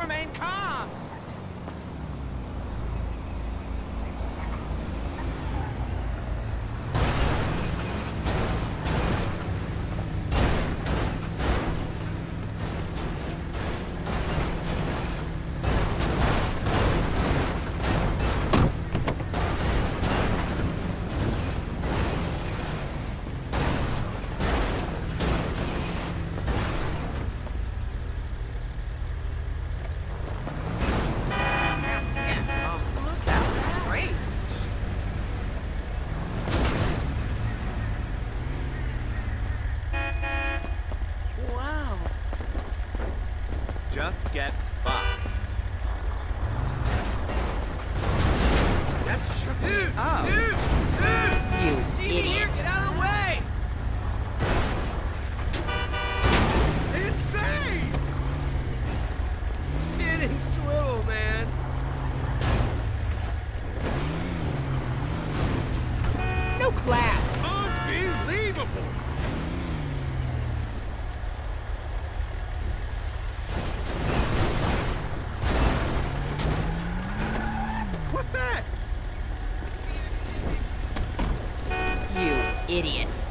Remain calm. Idiot.